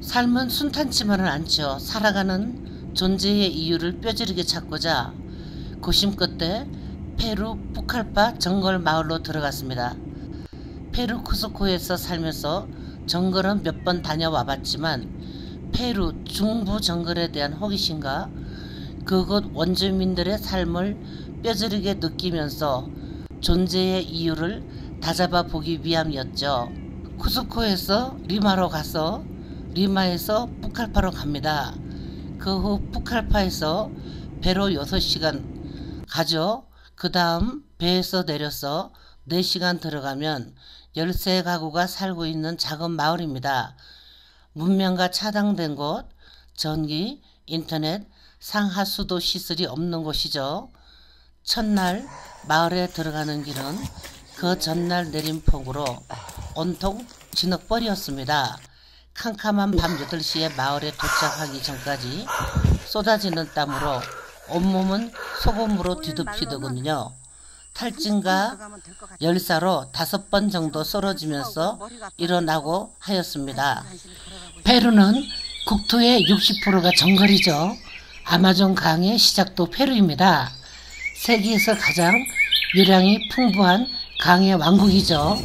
삶은 순탄치만은 않죠. 살아가는 존재의 이유를 뼈저리게 찾고자 고심 끝에 페루 pucallpa 정글 마을로 들어갔습니다. 페루 쿠스코에서 살면서 정글은 몇 번 다녀와 봤지만 페루 중부 정글에 대한 호기심과 그곳 원주민들의 삶을 뼈저리게 느끼면서 존재의 이유를 다잡아 보기 위함이었죠. 쿠스코에서 리마로 가서 리마에서 pucallpa로 갑니다. 그후 pucallpa에서 배로 6시간 가죠. 그 다음 배에서 내려서 4시간 들어가면 13 가구가 살고 있는 작은 마을입니다. 문명과 차단된 곳, 전기, 인터넷, 상하수도 시설이 없는 곳이죠. 첫날 마을에 들어가는 길은 그 전날 내린 폭우로 온통 진흙벌이었습니다. 캄캄한 밤 8시에 마을에 도착하기 전까지 쏟아지는 땀으로 온몸은 소금으로 뒤덮이더군요. 탈진과 열사로 다섯 번 정도 쓰러지면서 일어나고 하였습니다. 페루는 국토의 60%가 정글이죠. 아마존 강의 시작도 페루입니다. 세계에서 가장 유량이 풍부한 강의 왕국이죠.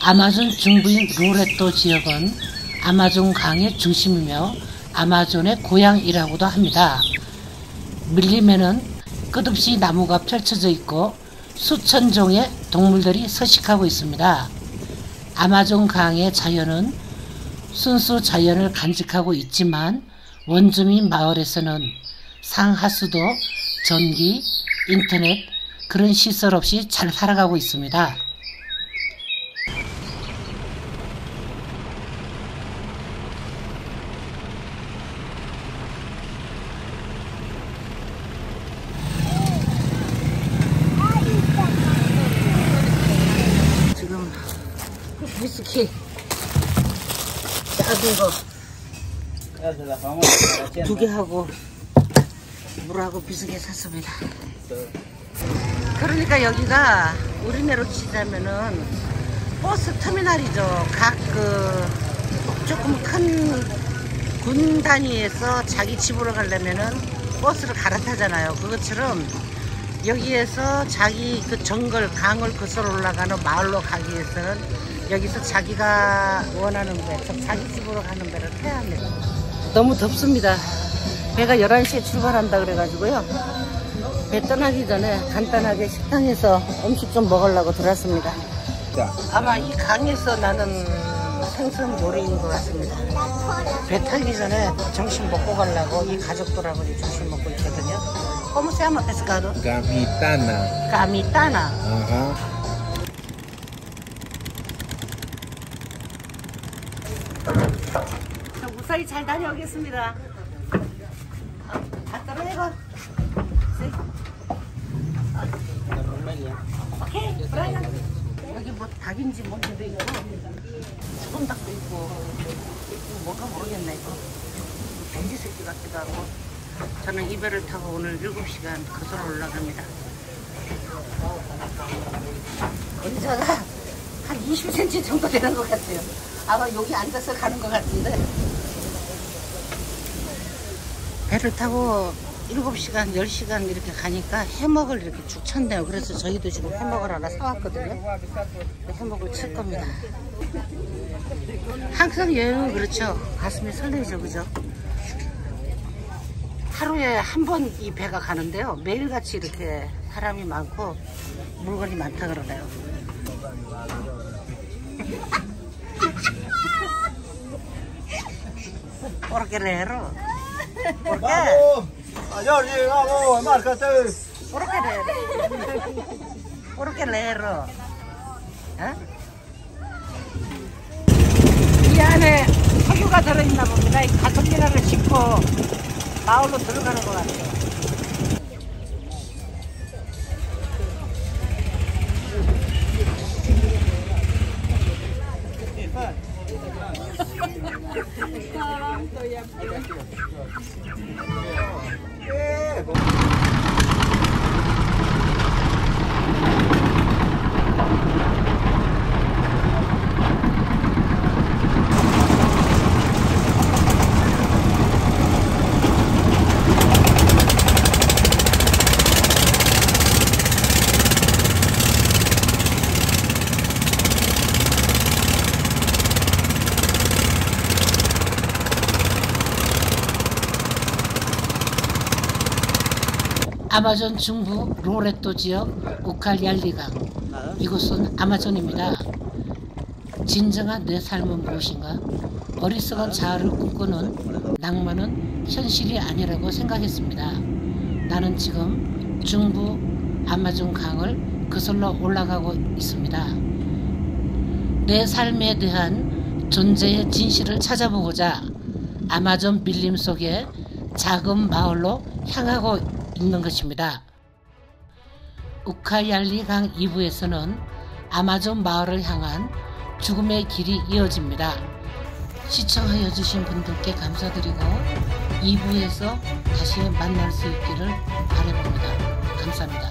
아마존 중부인 로레토 지역은 아마존 강의 중심이며 아마존의 고향이라고도 합니다. 밀림에는 끝없이 나무가 펼쳐져 있고 수천 종의 동물들이 서식하고 있습니다. 아마존 강의 자연은 순수 자연을 간직하고 있지만 원주민 마을에서는 상하수도, 전기, 인터넷 그런 시설 없이 잘 살아가고 있습니다. 지금 위스키 작은 거 두 개 하고 물하고 비슷하게 샀습니다. 그러니까 여기가 우리네로 치자면은 버스 터미널이죠. 각 그 조금 큰 군 단위에서 자기 집으로 가려면은 버스를 갈아타잖아요. 그것처럼 여기에서 자기 그 정글 강을 거슬러 올라가는 마을로 가기 위해서는 여기서 자기가 원하는 배, 즉 자기 집으로 가는 배를 타야 합니다. 너무 덥습니다. 배가 11시에 출발한다 그래가지고요. 배 떠나기 전에 간단하게 식당에서 음식 좀 먹으려고 들었습니다. 아마 이 강에서 나는 생선 요리인 것 같습니다. 배 타기 전에 점심 먹고 가려고 이 가족들하고 이제 점심 먹고 있거든요. ¿Cómo se llama pescado? Gamitana. Camitana. Ajá. 저 무사히 잘 다녀오겠습니다. 다 떨어내고. 오케이, 브라이언. 여기 뭐 닭인지 뭔지도 있고, 소금 닭도 있고, 이거 뭔가 모르겠네, 이거. 돼지 새끼 같기도 하고. 저는 이 배를 타고 오늘 7시간 거슬러 올라갑니다. 의자가 한 20cm 정도 되는 것 같아요. 아마 여기 앉아서 가는 것 같은데. 배를 타고 7시간, 10시간 이렇게 가니까 해먹을 이렇게 죽 쳤네요. 그래서 저희도 지금 해먹을 하나 사왔거든요. 그 해먹을 칠 겁니다. 항상 여행은 그렇죠. 가슴이 설레죠, 그죠? 하루에 한 번 이 배가 가는데요. 매일같이 이렇게 사람이 많고 물건이 많다 그러네요. ¿Por qué leerlo? 어? 이 안에 석유가 들어있나 봅니다. 이 가솔리나를 싣고 啊，我都走路干了。哎，快！哈哈哈！走远了。 아마존 중부 로레토 지역 우칼얄리강 이곳은 아마존입니다. 진정한 내 삶은 무엇인가? 어리석은 자아를 꿈꾸는 낭만은 현실이 아니라고 생각했습니다. 나는 지금 중부 아마존 강을 거슬러 올라가고 있습니다. 내 삶에 대한 존재의 진실을 찾아보고자 아마존 밀림 속의 작은 마을로 향하고 있는 것입니다. 우카얄리 강 2부에서는 아마존 마을을 향한 죽음의 길이 이어집니다. 시청하여 주신 분들께 감사드리고 2부에서 다시 만날 수 있기를 바라봅니다. 감사합니다.